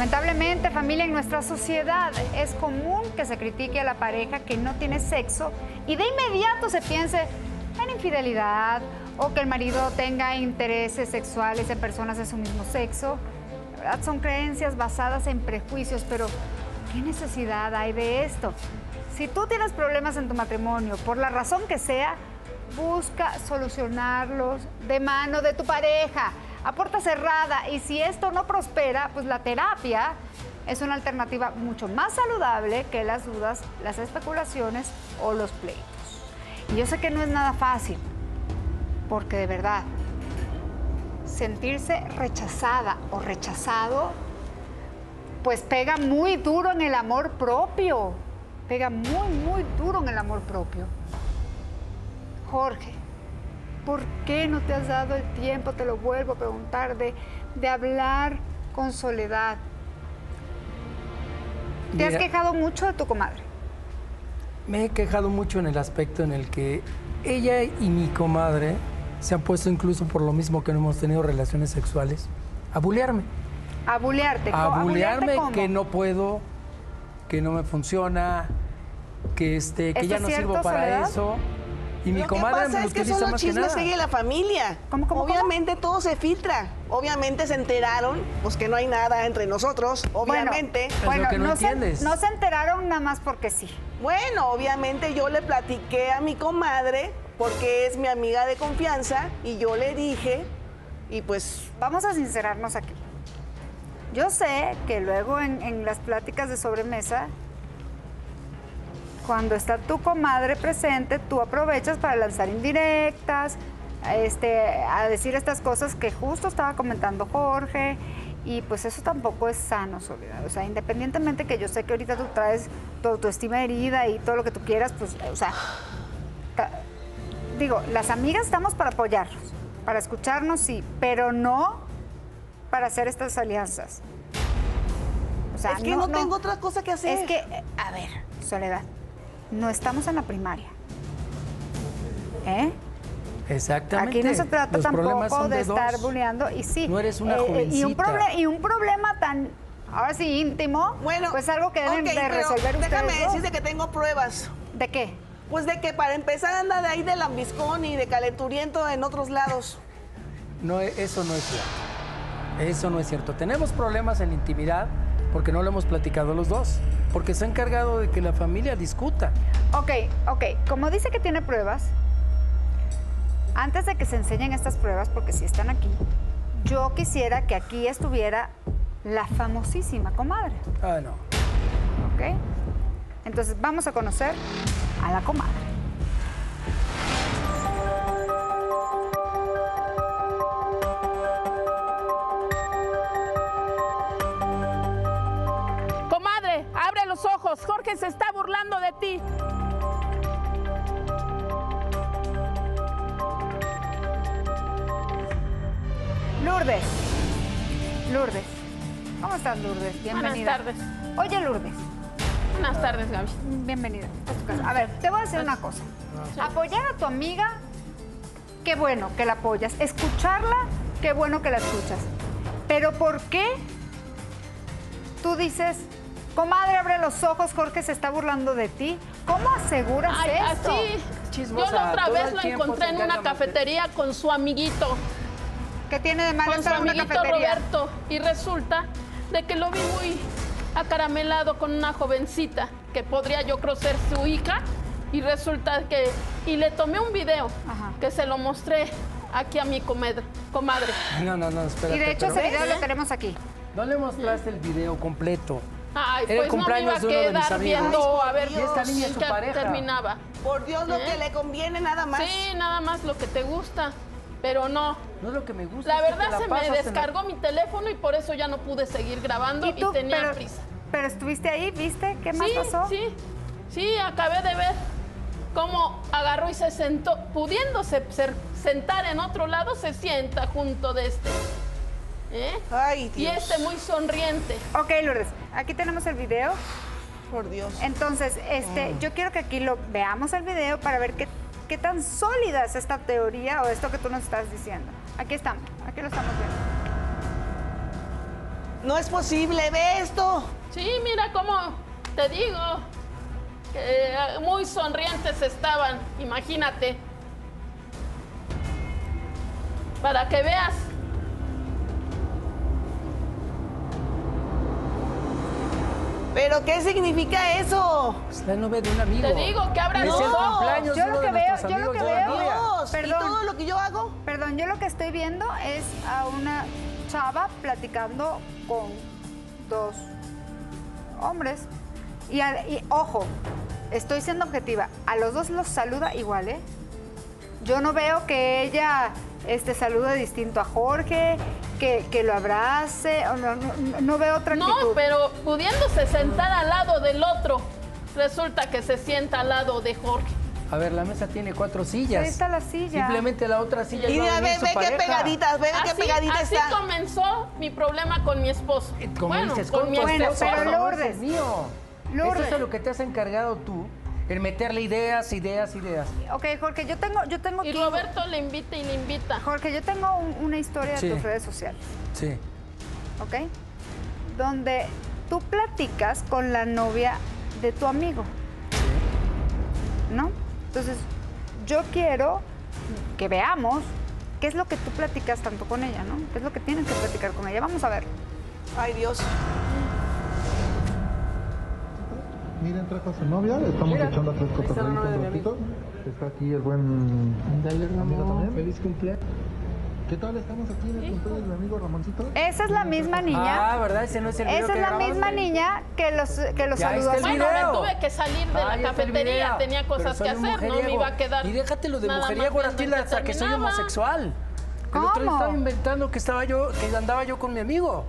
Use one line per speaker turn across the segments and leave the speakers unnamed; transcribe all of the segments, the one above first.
Lamentablemente, familia, en nuestra sociedad es común que se critique a la pareja que no tiene sexo y de inmediato se piense en infidelidad o que el marido tenga intereses sexuales en personas de su mismo sexo. La verdad, son creencias basadas en prejuicios, pero ¿qué necesidad hay de esto? Si tú tienes problemas en tu matrimonio, por la razón que sea, busca solucionarlos de mano de tu pareja, a puerta cerrada. Y si esto no prospera, pues la terapia es una alternativa mucho más saludable que las dudas, las especulaciones o los pleitos. Y yo sé que no es nada fácil, porque de verdad, sentirse rechazada o rechazado, pues pega muy duro en el amor propio, pega muy, muy duro en el amor propio. Jorge, ¿por qué no te has dado el tiempo, te lo vuelvo a preguntar, de, de hablar con soledad? ¿Te has quejado mucho de tu comadre?
Me he quejado mucho en el aspecto en el que ella y mi comadre se han puesto incluso por lo mismo que no hemos tenido relaciones sexuales, a bulearme.
A bulearte.
A
¿Cómo- ¿A
bulearme que no puedo, que no me funciona, que este, que
¿Esto
ya no sirvo para
Soledad?
eso. Y mi
Lo que
comadre
pasa
me
es que son los
que
chismes
nada.
sigue la familia.
¿Cómo, cómo, cómo?
Obviamente todo se filtra. Obviamente se enteraron, pues que no hay nada entre nosotros. Obviamente.
Bueno,
que no
no, se,
entiendes.
no se enteraron nada más porque sí.
Bueno, obviamente yo le platiqué a mi comadre porque es mi amiga de confianza y yo le dije y pues
Vamos a sincerarnos aquí. Yo sé que luego en, en las pláticas de sobremesa, cuando está tu comadre presente, tú aprovechas para lanzar indirectas, este, a decir estas cosas que justo estaba comentando Jorge. Y pues eso tampoco es sano, Soledad. O sea, independientemente que yo sé que ahorita tú traes tu autoestima herida y todo lo que tú quieras, pues, o sea, digo, las amigas estamos para apoyarnos, para escucharnos, sí, pero no para hacer estas alianzas. O sea,
es que no, tengo otra cosa que hacer.
Es que, a ver, Soledad, no estamos en la primaria. ¿Eh?
Exactamente.
Aquí no se trata
Los
tampoco de,
de
estar bulleando y sí.
No eres una
y, un
jovencita.
proble- y un problema tan, ahora sí, íntimo,
bueno,
pues algo que deben
ok,
de
pero
resolver ustedes
Déjame
dos.
decirte que tengo pruebas.
¿De qué?
Pues de que para empezar anda de ahí de lambiscón y de calenturiento en otros lados.
No, eso no es cierto. Eso no es cierto. Tenemos problemas en la intimidad porque no lo hemos platicado los dos. Porque se ha encargado de que la familia discuta.
Ok, ok. Como dice que tiene pruebas, antes de que se enseñen estas pruebas, porque sí están aquí, yo quisiera que aquí estuviera la famosísima comadre,
Ah, no.
¿ok? Entonces vamos a conocer a la comadre.
Comadre, Jorge se está burlando de ti.
Lourdes. Lourdes. ¿Cómo estás, Lourdes? Bienvenida.
tardes.
Oye, Lourdes.
Buenas tardes, Gaby.
Bienvenida a tu casa. A ver, te voy a decir una cosa. Apoyar a tu amiga, qué bueno que la apoyas. Escucharla, qué bueno que la escuchas. Pero ¿por qué tú dices, comadre, abre los ojos, Jorge se está burlando de ti? ¿Cómo aseguras
Ay,
esto?
así. Yo
Chismosa,
la otra vez lo encontré en una
de-
cafetería con su amiguito,
¿Qué tiene de malo
con su
estar en una
amiguito
cafetería?
Roberto. Y resulta de que lo vi muy acaramelado con una jovencita que podría yo creo ser su hija. Y resulta que. Y le tomé un video
Ajá.
que se lo mostré aquí a mi comadre. comadre.
No, no, no, espérate.
Y de hecho
pero
ese video
¿ves?
lo tenemos aquí.
No le mostraste el video completo.
Ay,
Era el
pues no me iba
cumpleaños
a
de
quedar viendo a ver
Y esta
niña es
en
su
qué
pareja.
terminaba.
Por Dios, lo
¿Eh?
que le conviene nada más.
Sí, nada más lo que te gusta, pero no.
No es lo que me gusta.
La
es que
verdad se me
en
descargó mi teléfono y por eso ya no pude seguir grabando y,
tú?
tenía
pero,
prisa.
pero estuviste ahí, ¿viste? ¿Qué más
sí,
pasó?
sí, sí, acabé de ver cómo agarró y se sentó, pudiéndose ser- sentar en otro lado, se sienta junto de este. ¿Eh?
Ay,
Y este muy sonriente.
Ok, Lourdes, aquí tenemos el video.
Por Dios.
Entonces, este, yo quiero que aquí lo veamos el video para ver qué, qué tan sólida es esta teoría o esto que tú nos estás diciendo. Aquí estamos, aquí lo estamos viendo.
No es posible, ve esto.
Sí, mira cómo te digo. que, eh, muy sonrientes estaban, imagínate. Para que veas.
¿Pero qué significa eso?
Es la novia de un amigo.
Te digo que ojos.
cumpleaños
Yo lo que veo- yo lo que veo-.
Dios, ¿y
Perdón.
todo lo que yo hago?
Perdón, yo lo que estoy viendo es a una chava platicando con dos hombres. Y, a- y, ojo, estoy siendo objetiva. A los dos los saluda igual, ¿eh? Yo no veo que ella este, salude distinto a Jorge, que, que lo abrace. o no, no- no veo otra
No,
actitud.
pero pudiéndose sentar al lado del otro, resulta que se sienta al lado de Jorge.
A ver, la mesa tiene cuatro sillas.
Ahí está la silla.
Simplemente la otra silla
Y mira, ve, qué pegaditas, ve qué
Así,
pegadita
así
está.
comenzó mi problema con mi esposo.
Eh,
bueno,
dices,
con
con
mi
tu
Bueno,
esposo,
pero Lourdes,
es mío.
Lourdes.
Eso es lo que te has encargado tú, el meterle ideas, ideas, ideas.
Ok, Jorge, yo tengo, yo tengo
Y Roberto le invita y le invita.
Jorge, yo tengo un- una historia de tus redes sociales.
Sí.
¿ok? Donde tú platicas con la novia de tu amigo, ¿no? Entonces, yo quiero que veamos qué es lo que tú platicas tanto con ella, ¿no? ¿Qué es lo que tienes que platicar con ella? Vamos a ver.
Ay, Dios.
Miren, trajo a su novia, estamos
Mira,
echando tres
novia de mi
un ratito. Está aquí el buen
Dale,
amigo también.
Feliz cumpleaños.
¿Qué tal? Estamos aquí en el cumpleaños de mi amigo Ramoncito.
Esa es la misma niña.
Ah, ¿verdad? Ese no es el video
Esa
que
es la misma niña que los, que los saludó.
Bueno,
video.
me tuve que salir de la cafetería, tenía cosas que hacer, no me
mujeriego.
iba a quedar.
Y déjatelo de mujeriego, ahora hasta que soy homosexual. El otro día
¿Cómo?
estaba inventando que estaba yo, que andaba yo con mi amigo.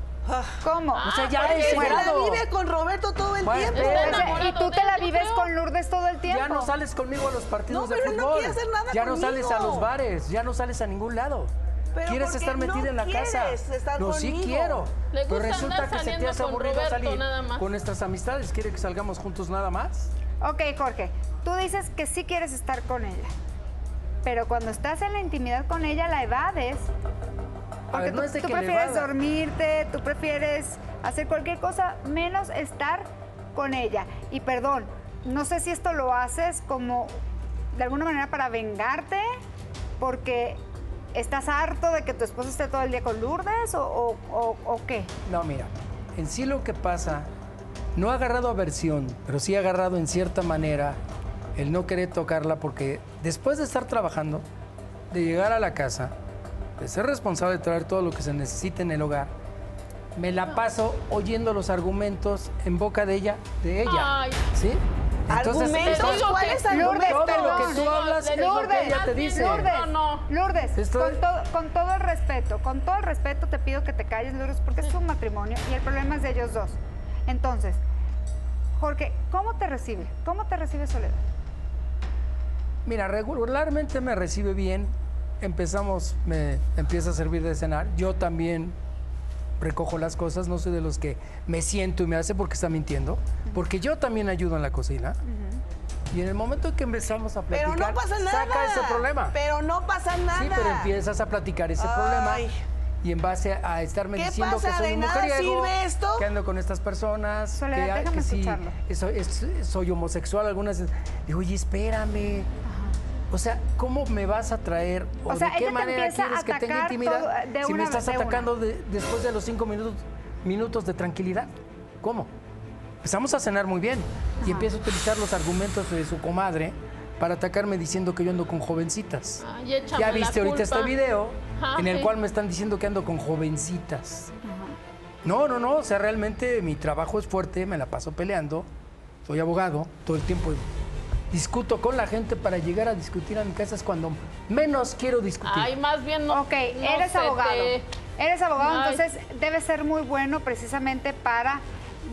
¿Cómo?
O sea, ya
porque
es
Se la vive con Roberto todo el
Bueno,
tiempo.
pero-
Está
O sea, y tú te la vives con Lourdes todo el tiempo.
Ya no sales conmigo a los partidos
No,
de
pero no
fútbol.
quiere hacer nada
ya no sales a los bares, ya no sales a ningún lado.
Pero
quieres
¿por qué
estar metida
no
en la casa.
estar
no, sí quiero.
Le
Pero
gusta
resulta
andar
que se te
saliendo
hace
con
aburrido
Roberto,
salir
nada más.
con nuestras amistades. ¿Quiere que salgamos juntos nada más?
Ok, Jorge, tú dices que sí quieres estar con ella, pero cuando estás en la intimidad con ella la evades. Porque
ver, no
tú,
es de
tú
que le
prefieres dormirte, tú prefieres hacer cualquier cosa menos estar con ella. Y perdón, no sé si esto lo haces como de alguna manera para vengarte, porque estás harto de que tu esposo esté todo el día con Lourdes o, o- o- o qué.
No, mira, en sí lo que pasa, no ha agarrado aversión, pero sí ha agarrado en cierta manera el no querer tocarla porque después de estar trabajando, de llegar a la casa, de ser responsable de traer todo lo que se necesita en el hogar, me la paso oyendo los argumentos en boca de ella, de ella.
Ay.
¿Sí?
¿Argumentos?
Te digo
¿Cuáles
que-
argumentos?
Todo lo que tú hablas es
Digo,
lo que ella
más
te
bien
dice.
Lourdes,
No, no.
Lourdes,
Estoy-
con, todo, con todo el respeto, con todo el respeto te pido que te calles, Lourdes, porque es un matrimonio y el problema es de ellos dos. Entonces, Jorge, ¿cómo te recibe? ¿Cómo te recibe Soledad?
Mira, regularmente me recibe bien. Empezamos, me empieza a servir de cenar. Yo también recojo las cosas, no soy de los que me siento y me hace porque está mintiendo, porque yo también ayudo en la cocina. Y en el momento en que empezamos a
Pero
platicar,
no pasa nada.
saca ese problema.
Pero no pasa nada.
Sí, pero empiezas a platicar ese
Ay.
problema y en base a estarme
¿Qué
diciendo
pasa?
que soy
¿De
un
nada
mujeriego,
sirve esto?
que ando con estas personas,
Soledad,
que, que sí, es- soy homosexual, algunas veces, digo, oye, espérame. O sea, ¿cómo me vas a traer o,
O sea,
de qué manera
empieza a
quieres que tenga
atacar
intimidad
todo,
si me estás
de
atacando de- después de los cinco minutos, minutos de tranquilidad? ¿Cómo? Empezamos a cenar muy bien y empiezo a utilizar los argumentos de su comadre para atacarme diciendo que yo ando con jovencitas. Ya viste ahorita este video
Ajá,
en el
sí.
cual me están diciendo que ando con jovencitas. No, no, no, o sea, realmente mi trabajo es fuerte, me la paso peleando, soy abogado, todo el tiempo discuto con la gente para llegar a discutir a mi casa es cuando menos quiero discutir.
Ay, más bien no.
Ok,
no
eres
se
abogado.
te-
Eres abogado, entonces debe ser muy bueno precisamente para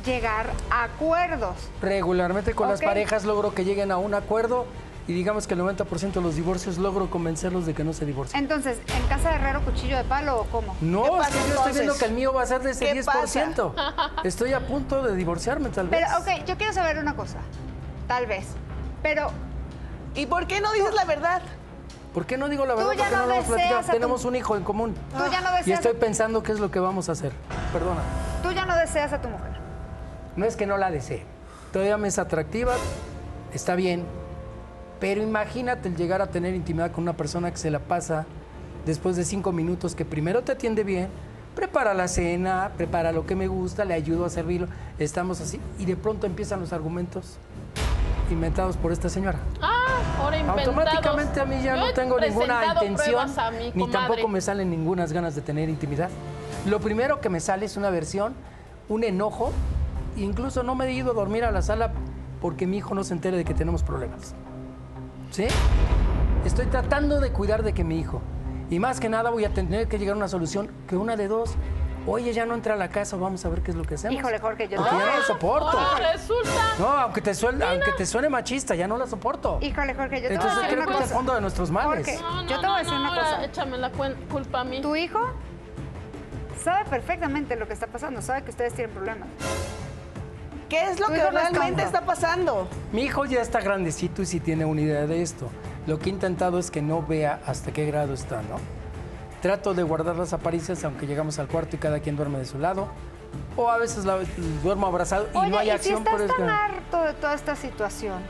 llegar a acuerdos.
Regularmente con las parejas logro que lleguen a un acuerdo y digamos que el 90% de los divorcios logro convencerlos de que no se divorcien.
Entonces, ¿en casa de herrero cuchillo de palo o cómo?
No,
¿Qué
es
pasa
que yo estoy viendo que el mío va a ser de ese
¿Qué
10%. Estoy a punto de divorciarme tal vez.
Pero, ok, yo quiero saber una cosa. Tal vez. Pero,
¿Y por qué no dices la verdad?
¿Por qué no digo la
Tú
verdad?
ya
Porque no,
no deseas a tu-
Tenemos un hijo en común.
tú ya no
Y
deseas...
estoy pensando qué es lo que vamos a hacer. Perdona.
Tú ya deseas a tu mujer.
No es que no la desee. Todavía me es atractiva, está bien. Pero imagínate el llegar a tener intimidad con una persona que se la pasa después de cinco minutos, que primero te atiende bien, prepara la cena, prepara lo que me gusta, le ayudo a servirlo, estamos así, y de pronto empiezan los argumentos inventados por esta señora.
Ah, ahora inventados.
Automáticamente a mí ya
Yo
no tengo ninguna intención, ni tampoco me salen ninguna ganas de tener intimidad. Lo primero que me sale es una versión, un enojo, incluso no me he ido a dormir a la sala porque mi hijo no se entere de que tenemos problemas. ¿Sí? Estoy tratando de cuidar de que mi hijo, y más que nada voy a tener que llegar a una solución que una de dos, oye, ya no entra a la casa, vamos a ver qué es lo que hacemos.
Híjole, Jorge, yo
Porque ya no lo soporto.
Ahora resulta.
No, aunque te, suene, aunque te suene machista, ya no la soporto.
Híjole, Jorge, yo te voy a
Entonces
decir
creo
una
que es el fondo de nuestros males.
Jorge,
No,
yo
no,
te voy a
no,
decir
no,
una
ahora
cosa.
Échame la culpa a mí.
Tu hijo sabe perfectamente lo que está pasando, sabe que ustedes tienen problemas.
¿Qué es lo
Tu
que
no
realmente está pasando?
Mi hijo ya está grandecito y sí tiene una idea de esto. Lo que he intentado es que no vea hasta qué grado está, ¿no? Trato de guardar las apariencias aunque llegamos al cuarto y cada quien duerme de su lado. O a veces la- duermo abrazado y
Oye,
no hay
y
acción
si estás
por eso.
tan harto de toda esta situación,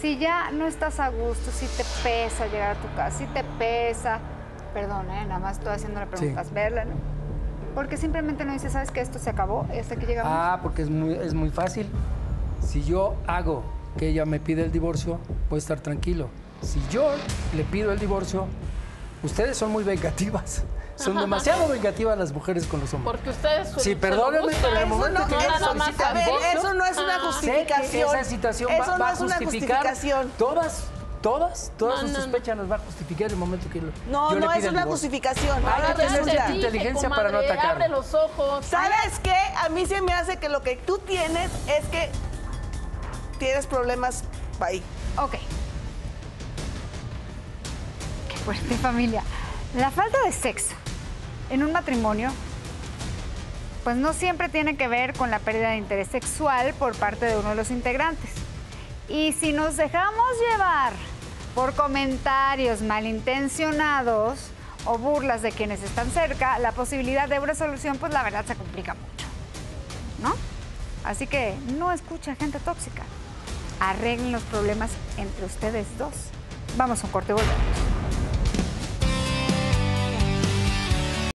si ya no estás a gusto, si te pesa llegar a tu casa, si te pesa, perdón, ¿eh? nada más estoy haciéndole preguntas, verla, ¿no? Porque simplemente no dices, ¿sabes que esto se acabó? Hasta que llegamos.
Ah, porque es muy, es muy fácil. Si yo hago que ella me pide el divorcio, puedo estar tranquilo. Si yo le pido el divorcio, ustedes son muy vengativas. Son demasiado vengativas las mujeres con los hombres.
Porque ustedes.
Sí,
lo
perdóname,
buscan.
pero en el momento
no,
que
no más
a ver, eso no es una
Ah.
sé que
justificación.
esa situación
eso
va,
no
va a
es una
justificar
justificación.
todas, todas, todas
No,
sus
no, no.
sospechas las va a justificar en el momento que lo-
No,
yo le
no es una justificación.
Hay que
Ahora
tener inteligencia para no atacarlo.
Abre los ojos.
¿Sabes qué? A mí se me hace que lo que tú tienes es que tienes problemas ahí.
Ok. Qué fuerte familia. La falta de sexo en un matrimonio, pues no siempre tiene que ver con la pérdida de interés sexual por parte de uno de los integrantes. Y si nos dejamos llevar por comentarios malintencionados o burlas de quienes están cerca, la posibilidad de una solución, pues la verdad se complica mucho. ¿No? Así que no escucha gente tóxica. Arreglen los problemas entre ustedes dos. Vamos a un corte y volvemos.